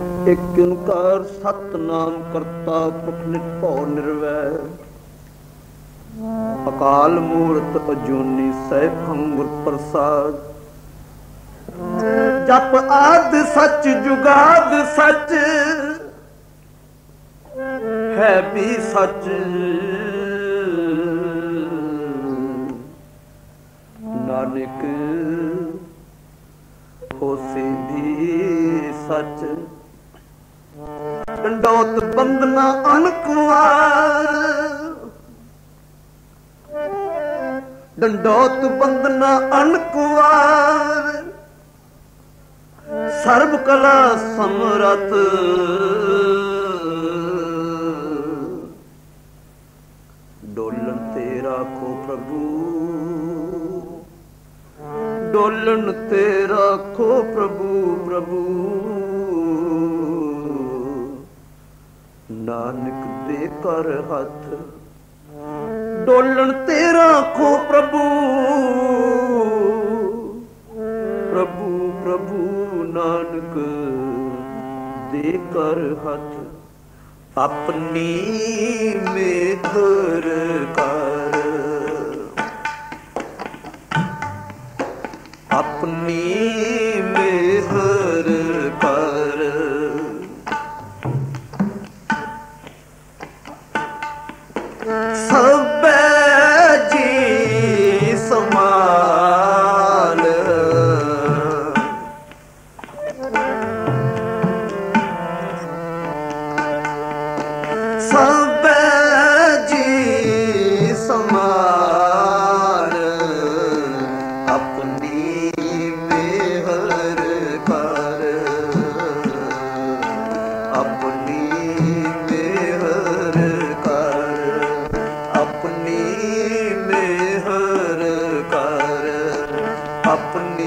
ਇਕ ਓੰਕਾਰ ਸਤਨਾਮ ਕਰਤਾ ਪੁਰਖ ਨਿਰਭਉ ਨਿਰਵੈਰ। ਅਕਾਲ ਮੂਰਤ ਅਜੂਨੀ ਸੈਭੰ ਗੁਰ ਪ੍ਰਸਾਦ। ਜਪ ਆਦ ਸੱਚ, ਜੁਗਾਦ ਸੱਚ। ਹੈ ਵੀ ਸੱਚ। ਨਾਨਕ ਹੋਸੇ ਵੀ ਸੱਚ। ਡੰਡੋਤ ਬੰਦਨਾ ਅਨਕਵਾਰ ਡੰਡੋਤ ਬੰਦਨਾ ਅਨਕਵਾਰ ਸਰਬ ਕਲਾ ਸਮਰਤ ਡੋਲਣ ਤੇ ਰਾਖੋ ਪ੍ਰਭੂ। ਡੋਲਣ ਤੇ ਰਾਖੋ ਪ੍ਰਭੂ ਪ੍ਰਭੂ। ਨਾਨਕ ਦੇ ਕਰ ਹੱਥ। ਡੋਲਣ ਤੇਰਾ ਰਾਖੋ ਪ੍ਰਭੂ। ਪ੍ਰਭੂ ਪ੍ਰਭੂ ਨਾਨਕ ਦੇ ਕਰ ਹੱਥ। ਆਪਣੀ ਮੇਧਰ ਕਰ। ਆਪਣੀ ਆਪਣੀ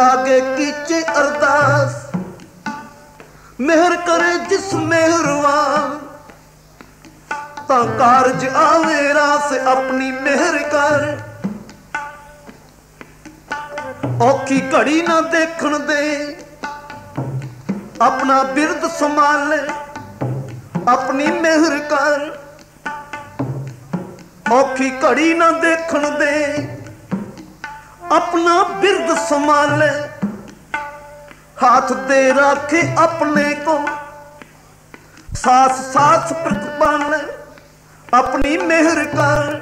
ਆਗੇ ਕੀਚੇ ਅਰਦਾਸ ਮਿਹਰ ਕਰੇ ਜਿਸ ਮਿਹਰਵਾਨ ਤਾਂ ਕਾਰਜ ਆਵੇ ਰਾਸ ਆਪਣੀ ਮਿਹਰ ਕਰ ਔਖੀ ਘੜੀ ਨਾ ਦੇਖਣ ਦੇ ਆਪਣਾ ਬਿਰਦ ਸੰਭਾਲੇ ਆਪਣੀ ਮਿਹਰ ਕਰ ਔਖੀ ਘੜੀ ਨਾ ਦੇਖਣ ਦੇ ਆਪਣਾ ਬਿਰਦ ਸੰਭਾਲੇ। ਹੱਥ ਦੇ ਰੱਖੇ ਆਪਣੇ ਕੋ। ਸਾਸ ਸਾਸ ਪ੍ਰਤਪਾਲ ਆਪਣੀ ਮਿਹਰ ਕਰ।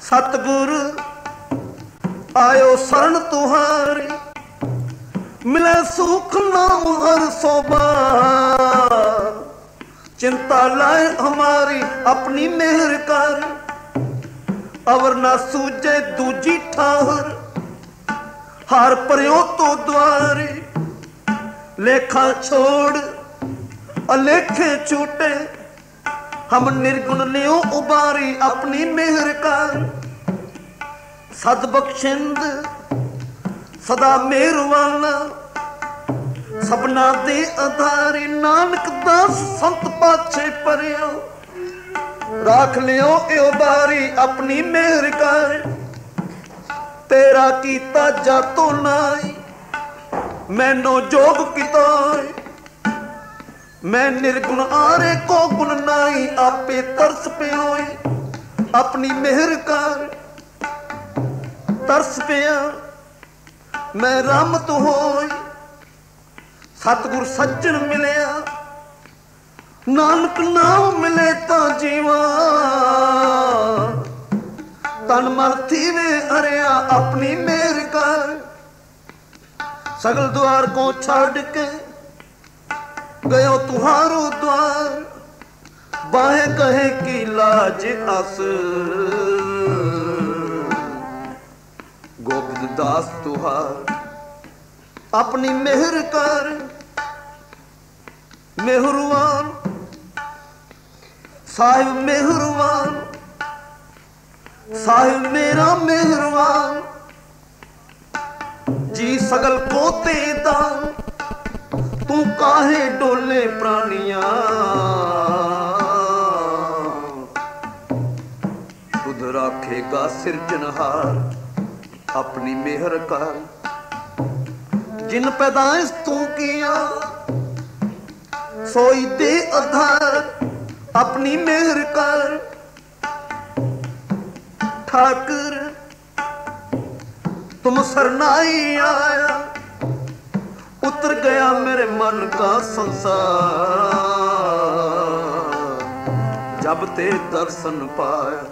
ਸਤਗੁਰ, ਆਇਓ ਸਰਨ ਤੁਹਾਰੇ। ਮਿਲੇ ਸੁਖ ਨਾ ਹਰ ਸੋਭਾ। ਚਿੰਤਾ ਲਾਏ ਹਮਾਰੀ ਆਪਣੀ ਮਿਹਰ ਕਰ। ਅਵਰ ਨਾ ਸੂਝੇ ਦੂਜੀ ਠਾਹਰ, ਹਾਰ ਪਰਿਓ ਤੋ ਦਵਾਰੇ ਲੇਖਾ ਛੋੜ, ਅਲੇਖੇ ਛੂਟੇ ਹਮ ਨਿਰਗੁਣ ਲਿਓ ਉਬਾਰੀ ਆਪਣੀ ਮਿਹਰ ਕਰ। ਸਦ ਬਖਸ਼ਿੰਦ, ਸਦਾ ਮੇਹਰ ਵਾਲਾ ਸਪਨਾ ਦੇ ਆਧਾਰੇ ਨਾਨਕ ਦਾ ਸੰਤ ਪਾਛੇ ਪਰਿਓ ਰੱਖ ਲਿਓ ਇਹ ਬਾਰੀ ਆਪਣੀ ਮਿਹਰ ਕਰ। ਤੇਰਾ ਕੀਤਾ ਜਾਤੋ ਨਾਈ ਮੈਨੋ ਜੋਗ ਕੀਤਾ ਮੈਂ ਨਿਰਗੁਣ ਆਰੇ ਕੋ ਗੁਣ ਨਾਈ ਆਪੇ ਤਰਸ ਪਿਓਏ ਆਪਣੀ ਮਿਹਰ ਕਰ। ਤਰਸ ਪਿਆ, ਮੈਂ ਰਹਿਮਤ ਹੋਈ। ਸਤਗੁਰ ਸੱਜਣ ਮਿਲਿਆ। ਨਾਨਕ ਨਾਮ ਮਿਲੇ ਤਾਂ ਜੀਵਾ। ਤਨ ਮਨ ਥੀਵੇ ਹਰਿਆ ਆਪਣੀ ਮਿਹਰ ਕਰ। ਸਗਲ ਦੁਆਰ ਕੋ ਛੱਡ ਕੇ ਗਇਓ ਤੁਹਾਰੋ ਦੁਆਰ। ਬਾਹੇ ਕਹੇ ਕੀ ਲਾਜ ਅਸ। ਗੋਬਿੰਦ ਦਾਸ ਤੁਹਾਰ ਆਪਣੀ ਮਿਹਰ ਕਰ। ਮਿਹਰਵਾਨ ਸਾਹਿਬ ਮਿਹਰਵਾਨ ਸਾਹਿਬ ਮੇਰਾ ਮਿਹਰਵਾਨ ਜੀ ਸਗਲ ਕੋਤੇ ਦਾ, ਤੂੰ ਕਾਹੇ ਡੋਲੇ ਪ੍ਰਾਨੀਆਂ ਤੁਧ ਰਾਖੇਗਾ ਸਿਰਜਣਹਾਰ ਆਪਣੀ ਮਿਹਰ ਕਰ। ਜਿਨ ਪੈਦਾਇਸ਼ ਤੂੰ ਕੀਆ, ਸੋਈ ਦੇ ਆਧਾਰ ਆਪਣੀ ਮਿਹਰ ਕਰ। ਠਾਕੁਰ, ਤੁਮ ਸਰਨਾਈ ਆਇਆ। ਉਤਰ ਗਿਆ ਮੇਰੇ ਮਨ ਕਾ ਸੰਸਾਰ। ਜਬ ਤੇ ਦਰਸ਼ਨ ਪਾਇਆ,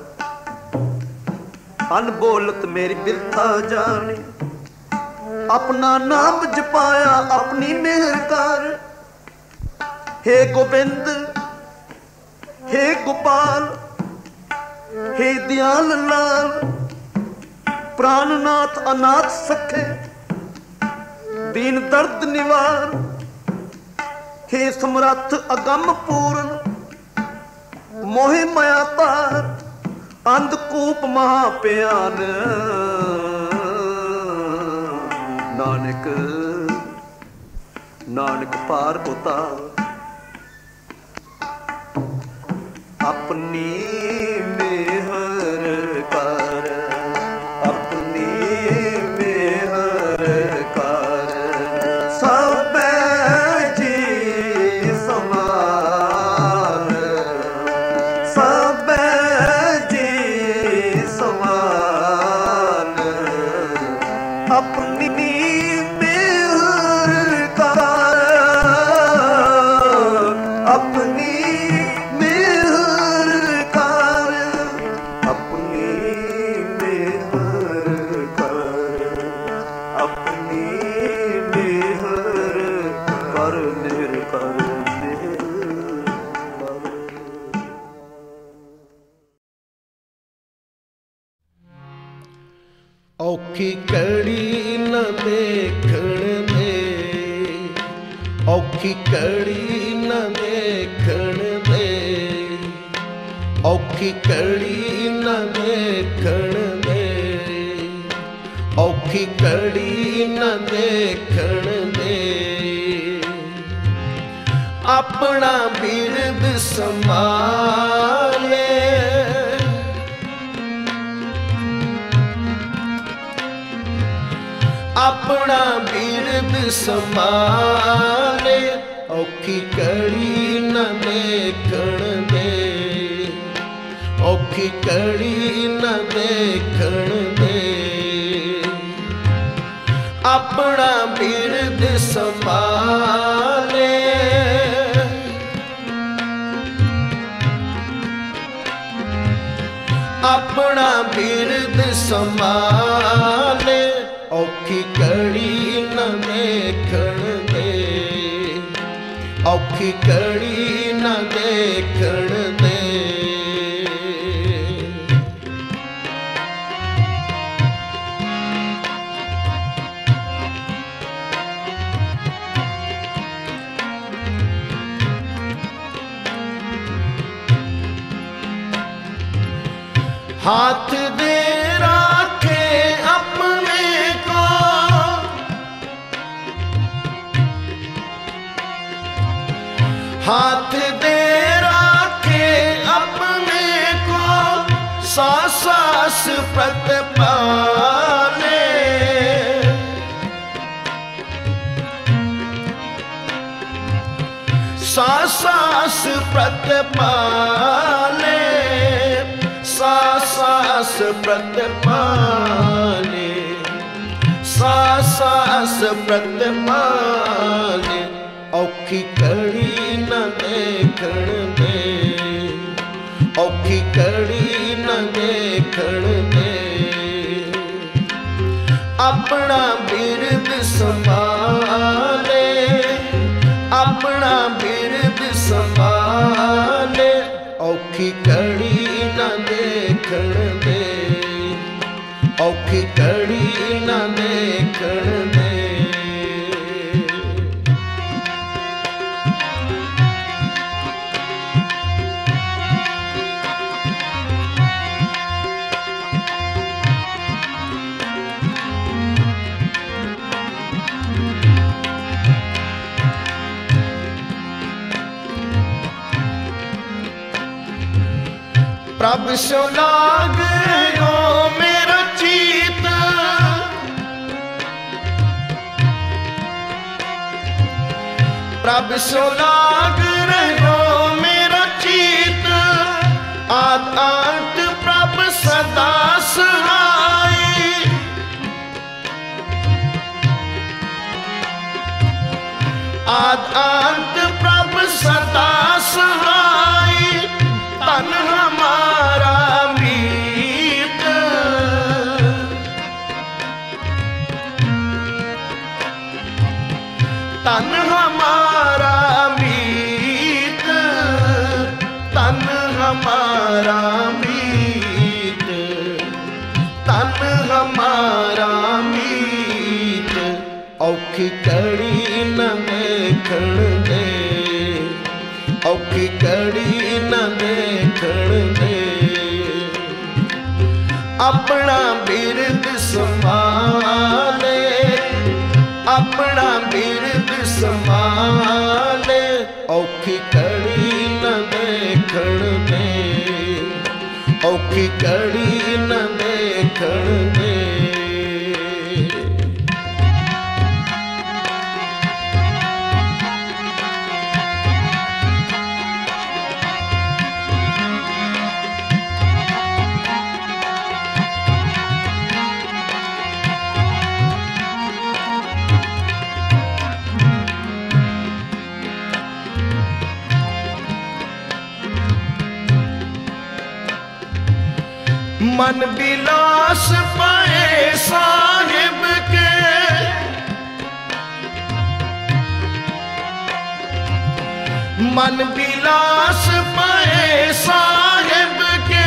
ਅਨਬੋਲਤ ਮੇਰੀ ਬਿਰਥਾ ਜਾਣੀ। ਆਪਣਾ ਨਾਮ ਜਪਾਇਆ, ਆਪਣੀ ਮਿਹਰ ਕਰ। ਹੇ ਗੋਬਿੰਦ हे ਗੋਪਾਲ हे ਦਿਆਲ ਲਾਲ ਪ੍ਰਾਨਨਾਥ ਅਨਾਥ ਸਖੇ, ਦੀਨ ਦਰਦ ਨਿਵਾਰ, ਹੇ ਸਮਰੱਥ ਅਗੰਮ ਪੂਰਨ, ਮੋਹਿ ਮਾਇਆ ਤਾਰ ਅੰਧ ਮਹਾ ਪਿਆਨ। ਨਾਨਕ ਨਾਨਕ ਪਾਰ ਉਤਾਰ ਆਪਣੀ ਆਪਣਾ ਸੰਭਾਲੇ ਔਖੀ ਕੜੀ ਨਾ ਦੇਖਣ ਦੇ। ਔਖੀ ਕੜੀ ਨਾ ਦੇਖਣ ਦੇ। हाथ ਅਸਪਤ ਮਾਨੇ। ਸਾਸਾਸ ਪ੍ਰਤ ਮਾਨੇ। ਸਾਸਾਸ ਪ੍ਰਤ ਮਾਨੇ। ਸਾਸਾਸ ਪ੍ਰਤ ਮਾਨੇ। ਔਖੀ ਕੜੀ ਬਿਰਦ ਸੰਭਾਲੇ ਆਪਣਾ ਬਿਰਦ ਸੰਭਾਲੇ। ਔਖੀ ਕੜੀ ਨਾ ਦੇਖਣ ਦੇ ਔਖੀ ਕੜੀ ਪ੍ਰਭ ਸੋ ਲਾਗਿਓ ਮੇਰਾ ਚੀਤ। ਪ੍ਰਭ ਸੋ ਲਾਗ ਰਹਿਓ ਮੇਰਾ ਚੀਤ। ਆਤਾਂਤ ਪ੍ਰਭ ਸਦਾ ਸਹਾਈ। ਆਦ ਅੰਤ ਪ੍ਰਭ ਸਦਾ ਦੇਖਣ ਦੇ ਔਖੀ ਕੜੀ ਨਾ ਦੇਖਣ ਦੇ ਆਪਣਾ ਬਿਰਦ ਸੰਭਾਲੇ, ਆਪਣਾ ਬਿਰਦ ਸੰਭਾਲੇ, ਔਖੀ ਕੜੀ ਨਾ ਦੇਖਣ ਦੇ ਔਖੀ ਕੜੀ ਮਨ ਬਿਲਾਸ ਪਾਏ ਸਾਹਿਬ ਕੇ,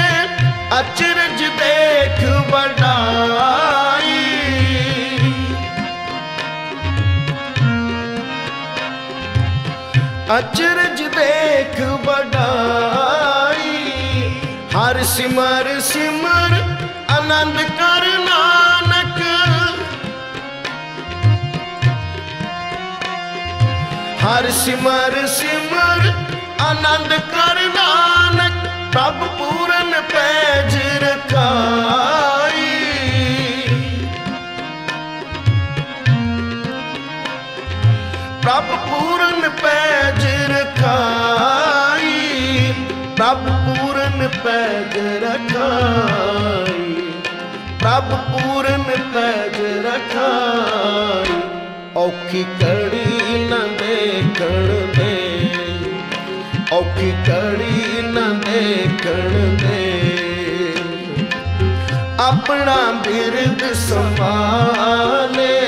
ਅਚਰਜ ਦੇਖ ਵਡਾਈ। ਅਚਰਜ ਦੇਖ ਵਡਾਈ, ਹਰ ਸਿਮਰ ਸਿਮਰ ਆਨੰਦ ਕਰ ਹਰ ਸਿਮਰ ਸਿਮਰ ਆਨੰਦ ਕਰ ਨਾਨਕ, ਪ੍ਰਭ ਪੂਰਨ ਪੈਜ ਰਖਾਈ। ਪ੍ਰਭ ਪੂਰਨ ਪੈਜ ਰਖਾਈ, ਪ੍ਰਭ ਪੂਰਨ ਪੈਜ ਰਖਾਈ, ਪ੍ਰਭ ਪੂਰਨ ਪੈਜ ਰਖਾਈ। ਔਖੀ ਕੜੀ ਨਾ ਦੇਖਣ ਦੇ। ਔਖੀ ਕੜੀ ਨਾ ਦੇਖਣ ਦੇ। ਆਪਣਾ ਬਿਰਦ ਸੰਭਾਲੇ।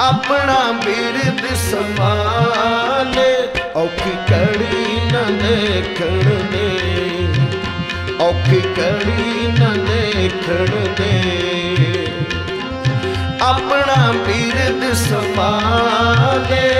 ਆਪਣਾ ਬਿਰਦ ਸੰਭਾਲੇ। ਔਖੀ ਕੜੀ ਨਾ ਦੇਖਣ ਦੇ। ਔਖੀ ਕੜੀ ਨਾ ਦੇਖਣ ਦੇ। ਆਪਣਾ ਬਿਰਦ ਸੰਭਾਲੇ ਆਪਣਾ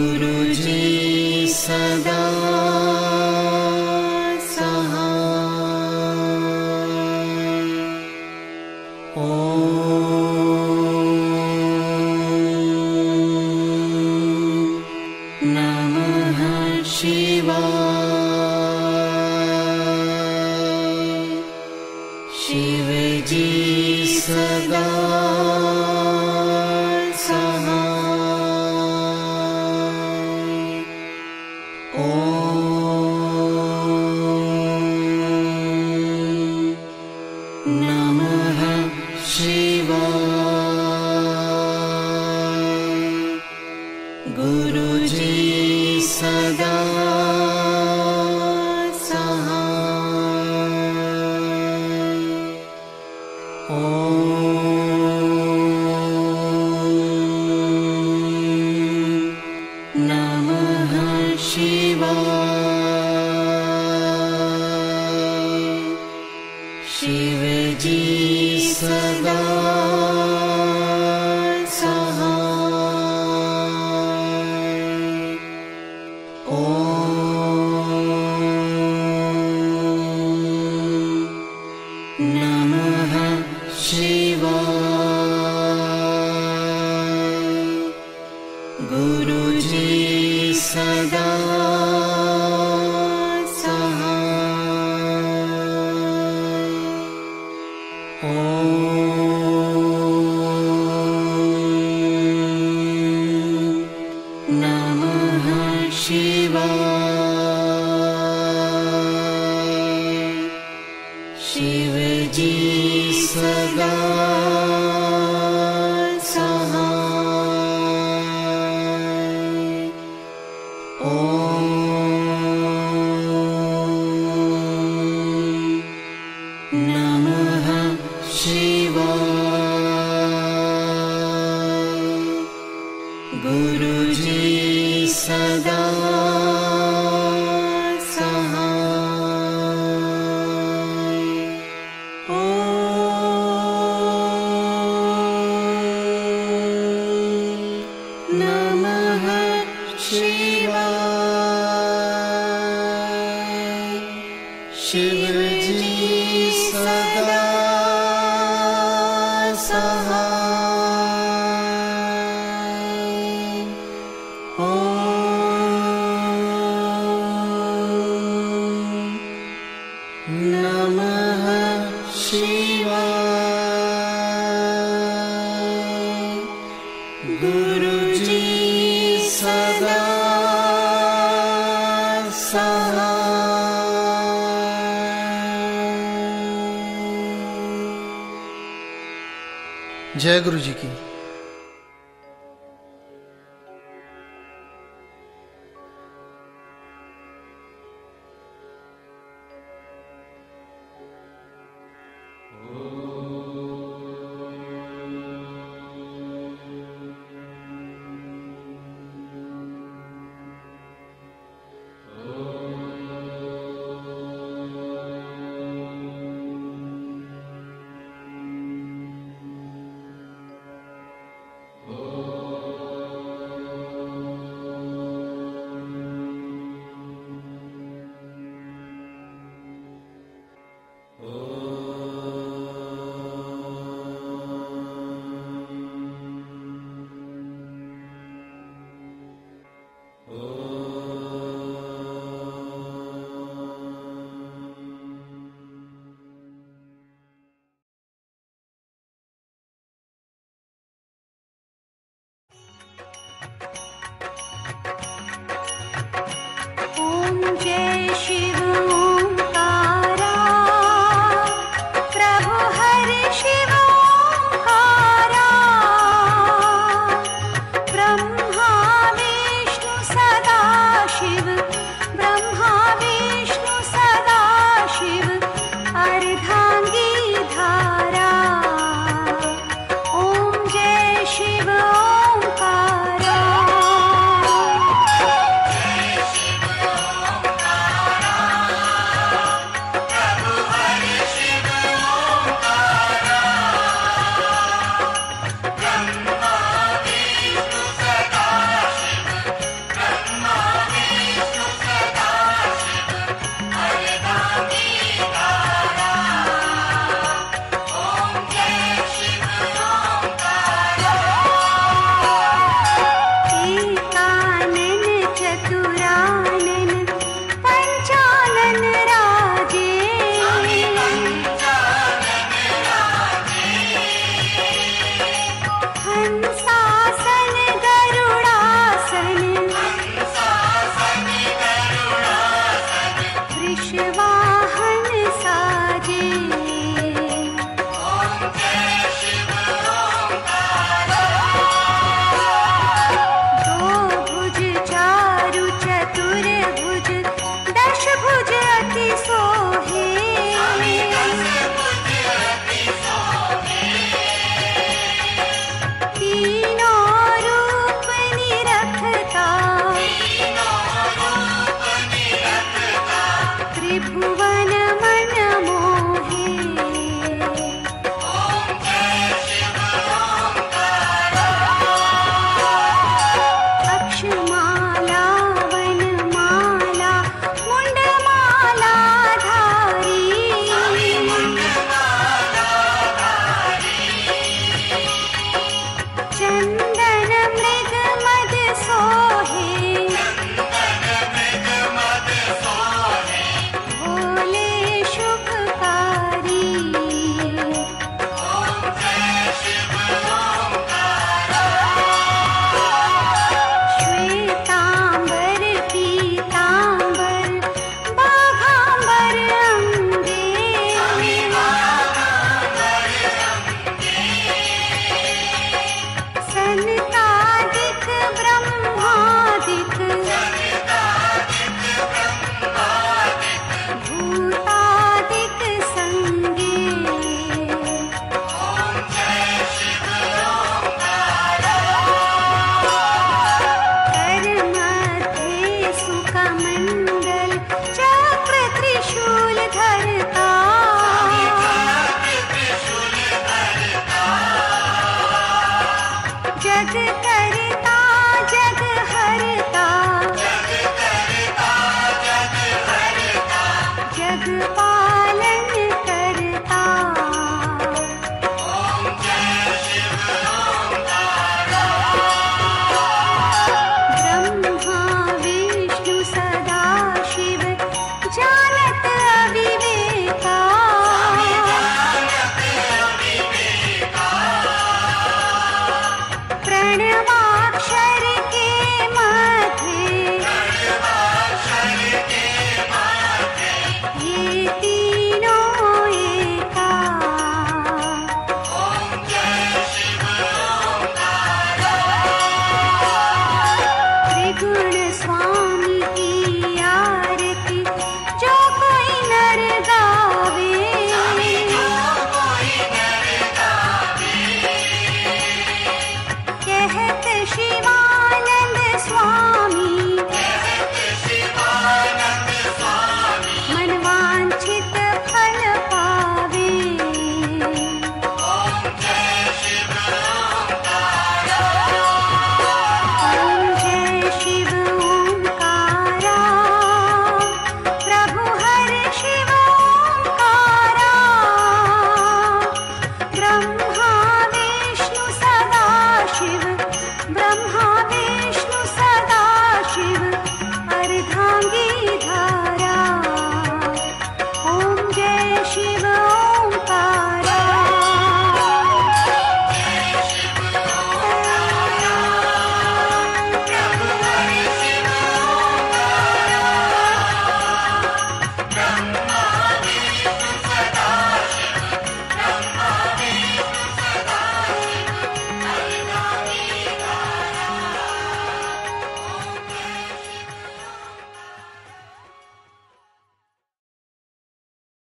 गुरुजी सदा। शिवजी सदा ਵਾਹਿਗੁਰੂ ਜੀ ਕੀ